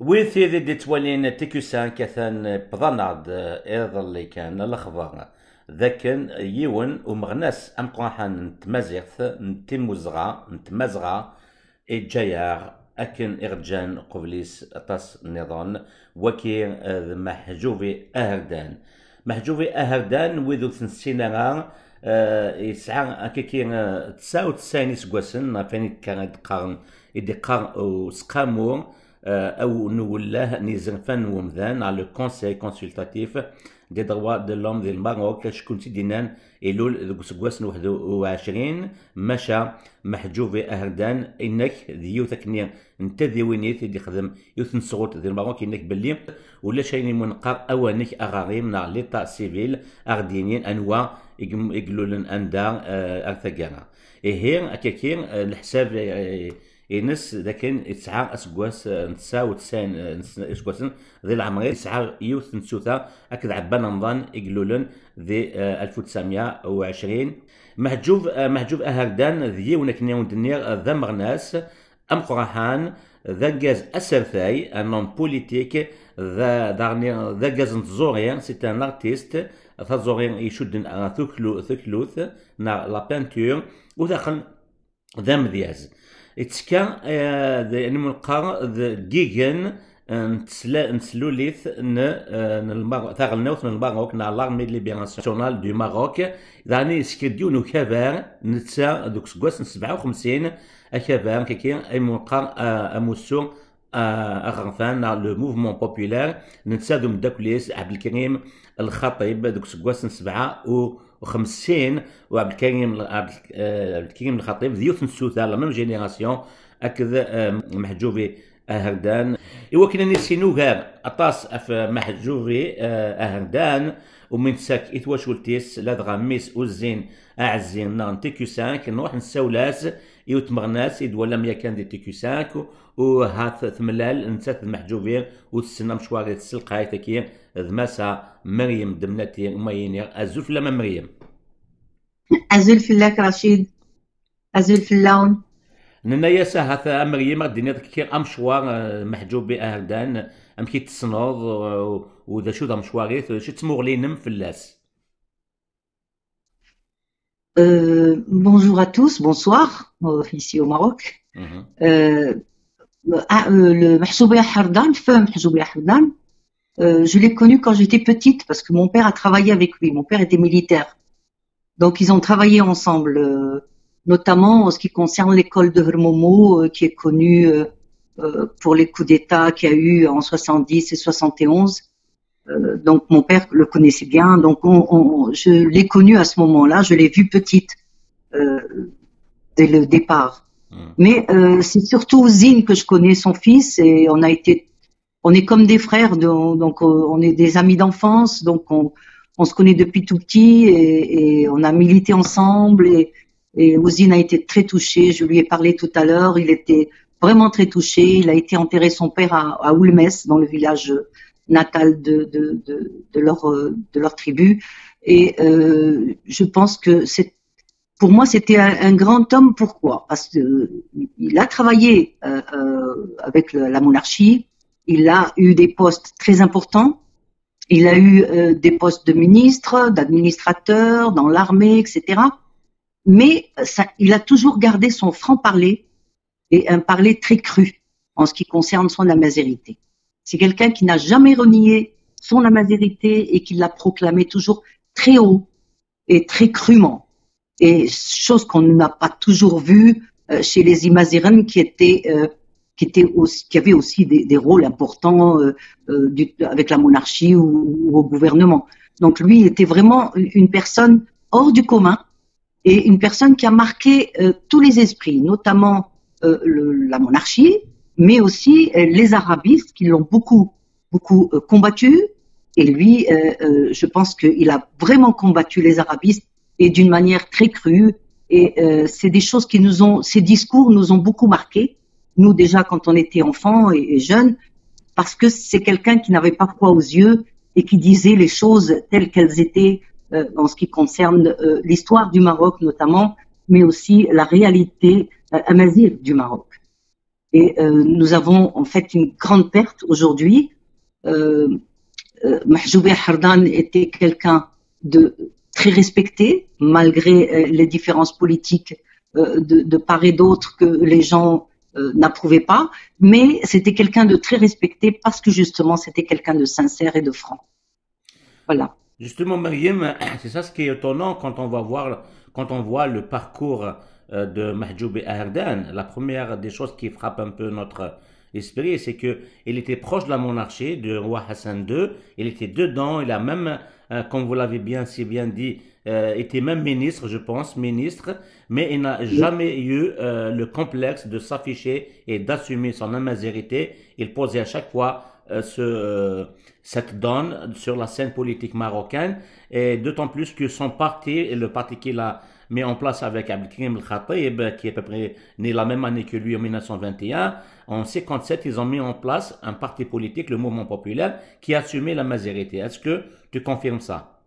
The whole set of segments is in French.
وين ذي دي توالين تيكوسان كثان بضاناد أيضا اللي كان الاخبار ذاكن يون ومغناس ام قوحان نتمازيغث نتيموزغا نتمازغا جاياغ اكن ارجان قبليس طاس نظن وكي محجوفي اهردان محجوفي اهردان وذو ثنسينا يسعى اكيكي تساو وتسعين سقواسن فاني كانت قرن إدي قرن أو سقامور أو نولاه نيزنفان ومذان على الكونسيل كونسلتاتيف دي دروا دو لوم ديال الماروك شكون تيدينان ايلول ذوك سكواس 21 مشى محجوفي أهردان إنك ديو تكني إنت ذيوينيت اللي خدم يوث نصوت ديال الماروك إنك بلي. ولا شيء منقر اوانك أغاريم نا ليتا سيفيل اردينيين أنواع يقولون اندا ارثاكانا إيه اكاكين الحساب إنس ذاكن تسعة أسكواس نتسا وتسعين أسكواسن ذي العمر تسعة يوث نسوثا أكد عبان نظن إقلولن ذي آه، 1920 مهجوف آه، مهجوف أهردان ذي ونكني وندنير ذا مغناس أم قرحان ذا جاز أسرثاي أنون بوليتيك ذا دارني ذا جاز نتزوريا سيت أن أرتيست تزوري يشد ثكلو ثكلوث نا لا بانتور وداخل ذا مذياز من قار جيجن نتسلوليث ن المغرب تاغلنوث من المغرب نا لارمي ليبيراسيونال دو ماروك يعني سكديو نو كابار نتسا دوك سكواس 57 اكابار كيكي اي قار اموسو اغرفان لو موفمون بوبولار نتسا دوم داكوليس عبد الكريم الخطيب دوك سكواس 7 و وخمسين وعبد الكريم عبد آه، الكريم الخطيب ضيوف نسوثة لا ميم جينيراسيون أكذ آه، محجوبي آه، أهردان ايوا كنا نسينو غير أطاس أف محجوبي أهردان ومن ساك إتواش ولتيس لا ميس أوزين أعزين نان تيكيو سانك نروح نساولاس يوت مغناس ولا ميا كان دي تيكي 5 وهات ثملال نسات المحجوبين وتسنى مشوار هاي تكي ذماسا مريم دمناتي ماينير أزول فلا مريم؟ أزول فلاك رشيد أزول فلاون ننا ياسا هاث مريم ديني تكي امشوار آه، محجوب باهردان امكي تسنوض وذا شو ذا مشواريت شو تموغلينم فلاس Euh, bonjour à tous, bonsoir, euh, ici au Maroc. Mhm. Euh, ah, euh, le Mahsoubiya Hardan, feu Hardan, je l'ai connu quand j'étais petite parce que mon père a travaillé avec lui. Mon père était militaire. Donc ils ont travaillé ensemble, notamment en ce qui concerne l'école de Hermomo, qui est connue pour les coups d'État qu'il y a eu en 70 et 71. Euh, donc mon père le connaissait bien, donc on, on- je l'ai connu à ce moment-là, je l'ai vu petite euh, dès le départ. Mhm. Mais euh, c'est surtout Zine que je connais, son fils, et on a été, on est comme des frères, donc, on est des amis d'enfance, donc on, on se connaît depuis tout petit et, et on a milité ensemble. Et, et a été très touché. Je lui ai parlé tout à l'heure. Il était vraiment très touché. Il a été enterré son père à, à Oulmes, dans le village natal de, de, de, de leur, euh, de leur tribu. Et euh, je pense que c'est pour moi, c'était un, grand homme. Pourquoi? Parce que il a travaillé euh, avec la monarchie. Il a eu des postes très importants. Il a eu des postes de ministre, d'administrateur, dans l'armée, etc. Mais ça, il a toujours gardé son franc-parler et un parler très cru en ce qui concerne son amazérité. C'est quelqu'un qui n'a jamais renié son amazérité et qui l'a proclamé toujours très haut et très crûment et chose qu'on n'a pas toujours vue euh, chez les Imazirans qui étaient euh, qui aussi, qui avaient aussi des, des rôles importants euh, euh, du- avec la monarchie ou, ou au gouvernement. Donc lui était vraiment une personne hors du commun et une personne qui a marqué euh, tous les esprits, notamment euh, le- la monarchie, mais aussi euh, les arabistes qui l'ont beaucoup beaucoup euh, combattu. Et lui, euh, je pense qu'il a vraiment combattu les arabistes et d'une manière très crue. Et c'est des choses qui nous ont, ces discours nous ont beaucoup marqués, nous déjà quand on était enfants et, jeunes, parce que c'est quelqu'un qui n'avait pas froid aux yeux et qui disait les choses telles qu'elles étaient en ce qui concerne l'histoire du Maroc notamment, mais aussi la réalité amazigh du Maroc. Et euh, nous avons en fait une grande perte aujourd'hui. Euh, euh, Mahjoubi Hardan était quelqu'un de très respecté, malgré les différences politiques de, part et d'autre que les gens n'approuvaient pas, mais c'était quelqu'un de très respecté parce que justement c'était quelqu'un de sincère et de franc. Voilà. Justement, Mariam, c'est ça ce qui est étonnant quand on va voir, quand on voit le parcours de Mahjoub Erdan. La première des choses qui frappe un peu notre esprit, c'est que il était proche de la monarchie du roi Hassan II. Il était dedans. Il a même, euh, comme vous l'avez bien si bien dit, euh, été même ministre, je pense, ministre, mais il n'a jamais eu euh, le complexe de s'afficher et d'assumer son amazérité. Il posait à chaque fois euh, ce, euh, cette donne sur la scène politique marocaine, et d'autant plus que son parti, et le parti qu'il a mis en place avec Abdelkrim El-Khatib, qui est à peu près né la même année que lui en 1921, en 57, ils ont mis en place un parti politique, le Mouvement populaire, qui assumait la majorité. Est-ce que tu confirmes ça?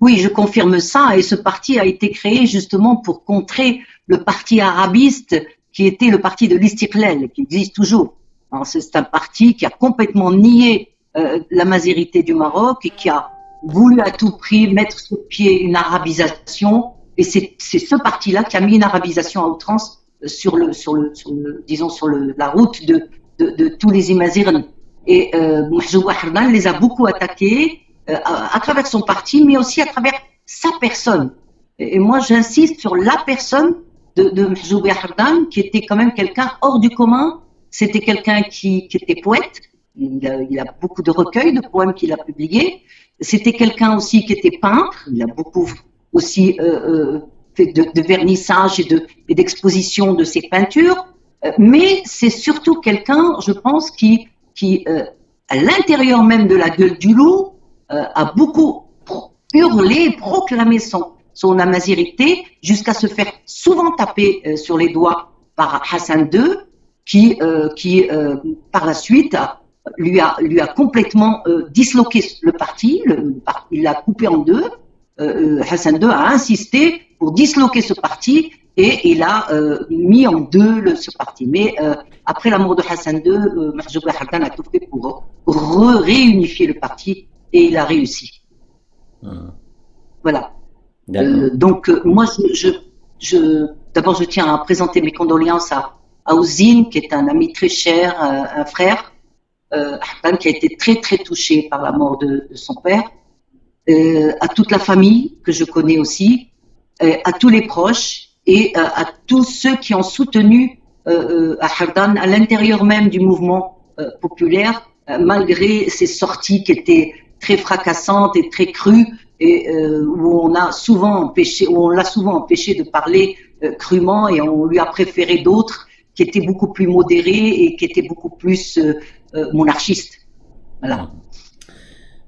Oui, je confirme ça. Et ce parti a été créé justement pour contrer le parti arabiste qui était le parti de l'Istiklal, qui existe toujours. Alors, C'est un parti qui a complètement nié euh, la mazérité du Maroc et qui a voulu à tout prix mettre sur pied une arabisation. Et c'est ce parti-là qui a mis une arabisation à outrance euh, sur le, sur le, sur le disons sur le, la route de, de, de tous les Imaziren. Et euh, Hardan les a beaucoup attaqués euh, à, travers son parti, mais aussi à travers sa personne. Et, moi, j'insiste sur la personne de, de qui était quand même quelqu'un hors du commun. C'était quelqu'un qui, qui était poète. Il a, beaucoup de recueils de poèmes qu'il a publiés. C'était quelqu'un aussi qui était peintre. Il a beaucoup aussi euh, euh, fait de, de vernissage et de et d'exposition de ses peintures. Euh, mais c'est surtout quelqu'un, je pense, qui à l'intérieur même de la gueule du loup a beaucoup hurlé, proclamé son son amazirité jusqu'à se faire souvent taper sur les doigts par Hassan II, qui qui par la suite a- lui a lui a complètement euh, disloqué le parti, le, il l'a coupé en deux. Euh, euh, Hassan II a insisté pour disloquer ce parti et il a euh, mis en deux le, ce parti. Mais après la mort de Hassan II, euh, Hardan a tout fait pour réunifier le parti et il a réussi. Hum, Voilà. Donc moi, je, d'abord je tiens à présenter mes condoléances à, à Ouzine, qui est un ami très cher, un frère, euh, Ahmed, qui a été très très touché par la mort de, son père, euh, à toute la famille que je connais aussi, euh, à tous les proches et à tous ceux qui ont soutenu euh, Hardan à l'intérieur même du mouvement populaire, malgré ses sorties qui étaient très fracassantes et très crues, et où on a souvent empêché, où on l'a souvent empêché de parler crûment, et on lui a préféré d'autres qui était beaucoup plus modéré et qui était beaucoup plus euh, euh, monarchiste. Voilà.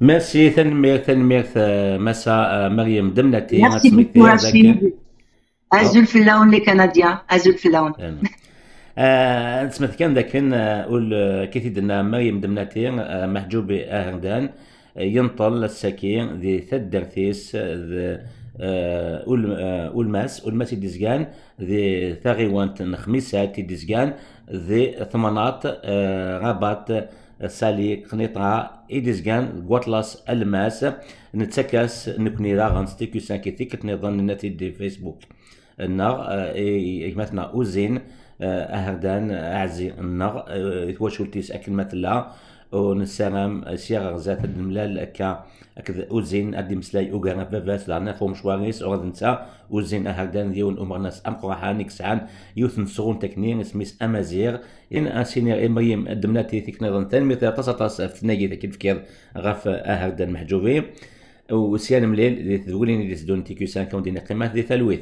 ميرسي تنمير تنمير مساء مريم دمنتي ميرسي بوكو هاشم ازول في اللون لي كنديا ازول في اللون تسمعت كان ذاك قول كي دنا مريم دمنتي محجوبة اهردان ينطل السكين ذي ثدرتيس ذي آه، أولماس آه، أولماس ديزغان ذي ثاغيوانت نخميسات ديزغان ذي ثمانات آه، غابات سالي قنيطة إدزغان غوطلاس ألماس نتسكاس نكني راغان ستيكو سانكيتي كتنظن نتي دي فيسبوك نغ مثلا أوزين أهردان أعزي نغ تواشولتيس أكل مثلا ونسلام سيغ ذات الملال كا أكذا أوزين أدي مسلاي أوغانا باباس لعنا فوم شواريس أغد نتا أوزين أهردان ديون أمر ناس أم قراحان نكسعان يوثن سغون تكنين اسميس أمازيغ إن أسينير إمريم دمناتي نظن تنمي تصا تصا فتناجي ذاك الفكير غاف أهردان محجوبي. وسيان مليل ذي تقولين دي سدون تيكو سان كون دينا قيمات ذي ثلويث